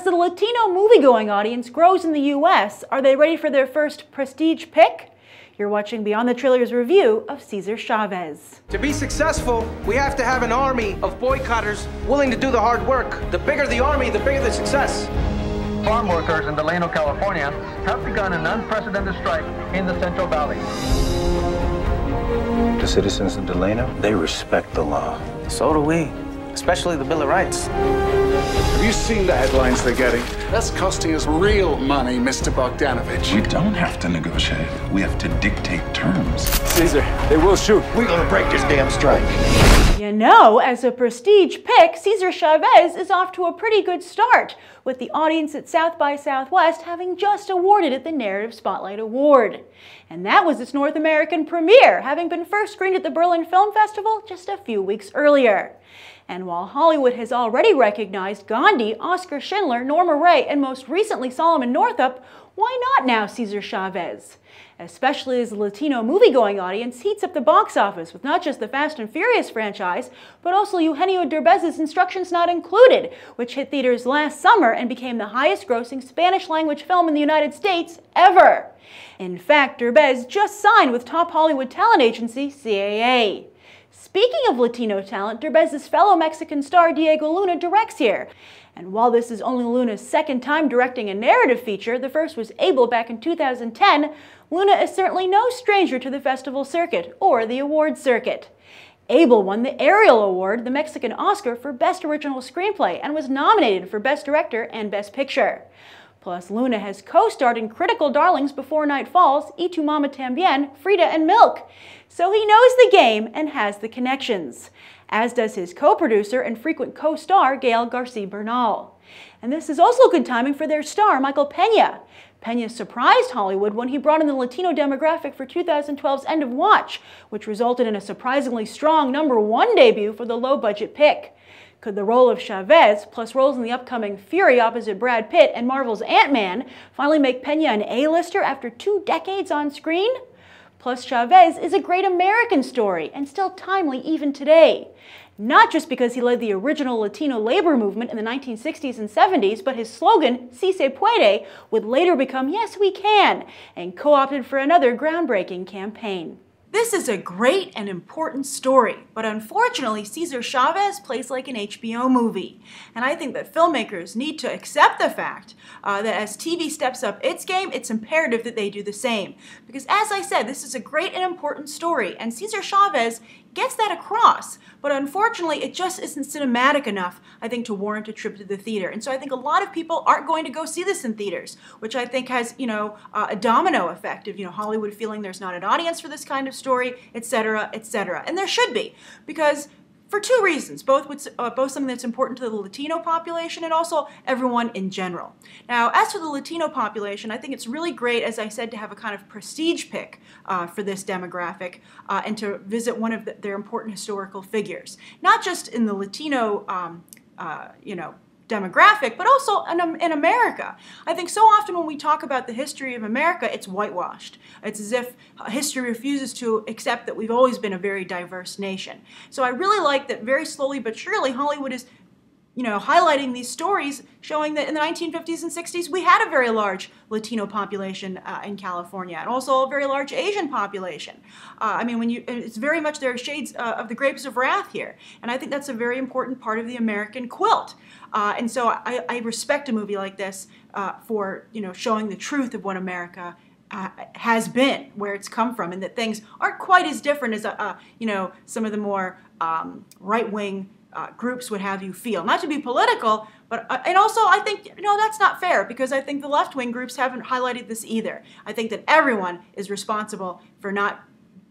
As the Latino moviegoing audience grows in the U.S., are they ready for their first prestige pick? You're watching Beyond the Trailers review of Cesar Chavez. To be successful, we have to have an army of boycotters willing to do the hard work. The bigger the army, the bigger the success. Farm workers in Delano, California have begun an unprecedented strike in the Central Valley. The citizens of Delano, they respect the law. So do we, especially the Bill of Rights. Have you seen the headlines they're getting? That's costing us real money, Mr. Bogdanovich. We don't have to negotiate. We have to dictate terms. Cesar, they will shoot. We're gonna break this damn strike. You know, as a prestige pick, Cesar Chavez is off to a pretty good start, with the audience at South by Southwest having just awarded it the Narrative Spotlight Award. And that was its North American premiere, having been first screened at the Berlin Film Festival just a few weeks earlier. And while Hollywood has already recognized Gandhi, Oskar Schindler, Norma Rae, and most recently Solomon Northup, why not now Cesar Chavez? Especially as the Latino movie-going audience heats up the box office with not just the Fast and Furious franchise, but also Eugenio Derbez's Instructions Not Included, which hit theaters last summer and became the highest grossing Spanish language film in the United States ever. In fact, Derbez just signed with top Hollywood talent agency CAA. Speaking of Latino talent, Derbez's fellow Mexican star Diego Luna directs here. And while this is only Luna's second time directing a narrative feature, the first was Abel back in 2010, Luna is certainly no stranger to the festival circuit or the awards circuit. Abel won the Ariel Award, the Mexican Oscar, for Best Original Screenplay and was nominated for Best Director and Best Picture. Plus, Luna has co-starred in critical darlings Before Night Falls, Y Tu Mama Tambien, Frida, and Milk. So he knows the game and has the connections, as does his co-producer and frequent co-star Gael Garcia Bernal. And this is also good timing for their star, Michael Pena. Pena surprised Hollywood when he brought in the Latino demographic for 2012's End of Watch, which resulted in a surprisingly strong number one debut for the low-budget pick. Could the role of Chavez, plus roles in the upcoming Fury opposite Brad Pitt and Marvel's Ant-Man, finally make Pena an A-lister after two decades on screen? Plus, Chavez is a great American story and still timely even today. Not just because he led the original Latino labor movement in the 1960s and 70s, but his slogan, Si se puede, would later become Yes we can, and co-opted for another groundbreaking campaign. This is a great and important story, but unfortunately, Cesar Chavez plays like an HBO movie. And I think that filmmakers need to accept the fact uh, that as TV steps up its game, it's imperative that they do the same. Because as I said, this is a great and important story, and Cesar Chavez gets that across. But unfortunately, it just isn't cinematic enough, I think, to warrant a trip to the theater. And so I think a lot of people aren't going to go see this in theaters, which I think has, you know, uh, a domino effect of, you know, Hollywood feeling there's not an audience for this kind of story, etc., etc. And there should be, because for two reasons, both with, uh, both something that's important to the Latino population and also everyone in general. Now, as for the Latino population, I think it's really great, as I said, to have a kind of prestige pick uh, for this demographic uh, and to visit one of the, their important historical figures, not just in the Latino, um, uh, you know, demographic, but also in, in, America. I think so often when we talk about the history of America, it's whitewashed. It's as if history refuses to accept that we've always been a very diverse nation. So I really like that very slowly but surely Hollywood is you know, highlighting these stories showing that in the 1950s and 60s we had a very large Latino population uh, in California and also a very large Asian population. Uh, I mean, when you, it's very much there are shades uh, of the grapes of wrath here, and I think that's a very important part of the American quilt. Uh, and so I, I, respect a movie like this uh, for you know showing the truth of what America uh, has been, where it's come from, and that things aren't quite as different as you know some of the more um, right-wing uh, groups would have you feel. Not to be political, but uh, and also I think you know that's not fair because I think the left-wing groups haven't highlighted this either. I think that everyone is responsible for not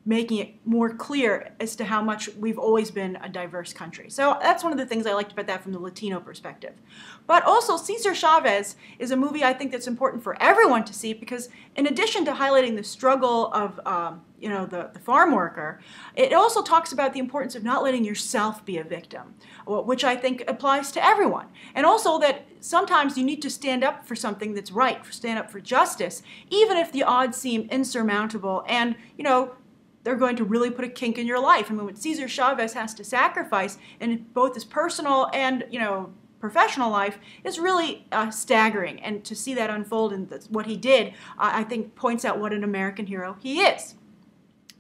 making it more clear as to how much we've always been a diverse country. So that's one of the things I liked about that from the Latino perspective. But also, Cesar Chavez is a movie I think that's important for everyone to see because in addition to highlighting the struggle of um, you know the, the farm worker, it also talks about the importance of not letting yourself be a victim, which I think applies to everyone. And also that sometimes you need to stand up for something that's right, stand up for justice, even if the odds seem insurmountable and, you know, they're going to really put a kink in your life. I mean, what Cesar Chavez has to sacrifice in both his personal and, you know, professional life is really uh, staggering. And to see that unfold and what he did, uh, I think points out what an American hero he is.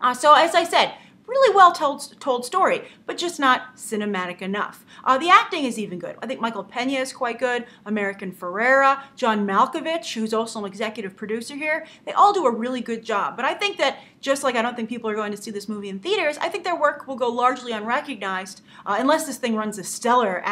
Uh, so, as I said, really well told, told story, but just not cinematic enough. Uh, the acting is even good. I think Michael Pena is quite good, America Ferrera, John Malkovich, who's also an executive producer here, they all do a really good job. But I think that just like I don't think people are going to see this movie in theaters, I think their work will go largely unrecognized uh, unless this thing runs a stellar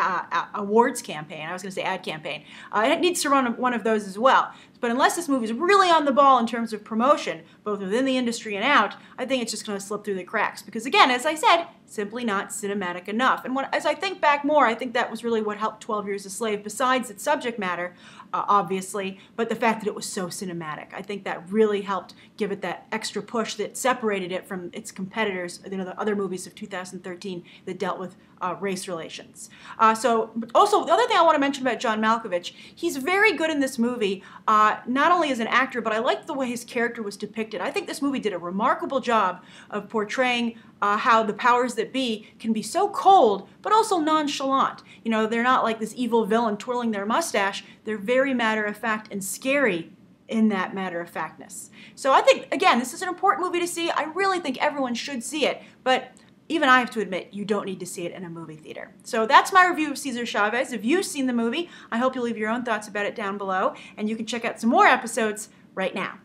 awards campaign. I was going to say ad campaign. Uh, it needs to run one of those as well. But unless this movie is really on the ball in terms of promotion, both within the industry and out, I think it's just going to slip through the cracks. Because again, as I said, simply not cinematic enough. And when, as I think back more, I think that was really what helped 12 Years a Slave, besides its subject matter, uh, obviously, but the fact that it was so cinematic. I think that really helped give it that extra push that separated it from its competitors, you know, the other movies of 2013 that dealt with uh, race relations. Uh, so, also, the other thing I want to mention about John Malkovich, he's very good in this movie, uh, not only as an actor, but I like the way his character was depicted. I think this movie did a remarkable job of portraying uh, how the powers that be can be so cold, but also nonchalant. You know, they're not like this evil villain twirling their mustache. They're very matter of fact and scary in that matter of factness. So I think, again, this is an important movie to see. I really think everyone should see it, but even I have to admit, you don't need to see it in a movie theater. So that's my review of Cesar Chavez. If you've seen the movie, I hope you'll leave your own thoughts about it down below, and you can check out some more episodes right now.